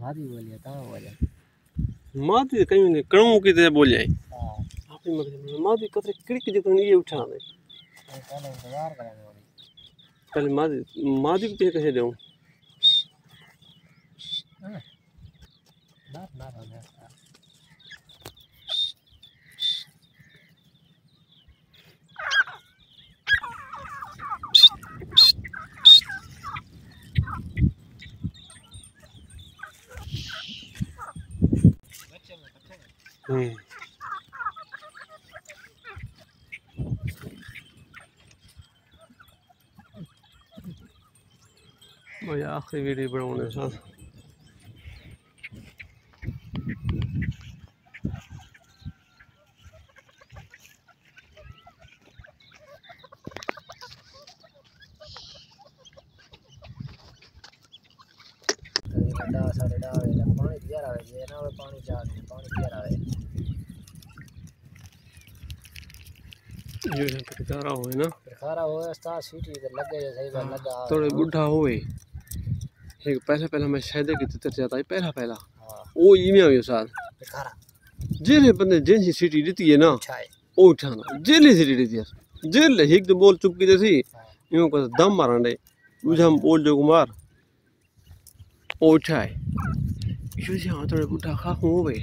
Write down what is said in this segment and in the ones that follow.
मादी बोलिए ता बोले माती कहीं कणू की ते बोल जाए हाँ आपने मगर माती कतरे क्रिक जो तो ये उठा दे पहले मादी मादी को पे कैसे दूँ ना ना ना भाई आखिरी वीडियो बनाने साथ। सारे डा पानी पिया रहा है पानी पिया रहा है जो है तो बेचारा होए ना? खारा हो स्टा सीटी लगे जो सही बात लगा थोड़े बुढ़ा होए एक पहले पहले मैं शायद की तितर जाता है पहला पहला। ओ इमे साथ खारा जेले बंदे जिन सिटी दी है ना? अच्छा ओ उठाना जेले सिटी दी है। जेल एक तो बोल चुप की थी यूँ को दम मारन दे। दूजा बोल जो कुमार। ओ उठाए यो जी हाँ थोड़े बुढ़ा खा होवे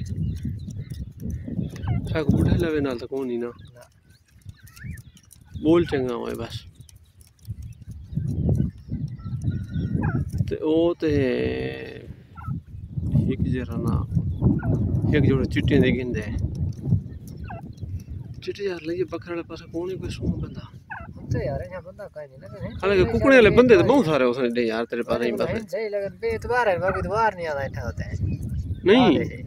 साक बुढ़ा लवे नाल तो कोनी ना। बोल चंगा होए बस। ते ओ ते एक जरा ना एक जोड़े चिट्टे दे। गिंदे चिट्टे यार लगे बकरे वाले पास कौन है कोई सुन बंदा। यार यहाँ बंदा कहीं नहीं लगे हालाँकि कुकड़े वाले बंदे तो बहुत सारे उसने दे यार तेरे पास ही है नहीं होता नहीं।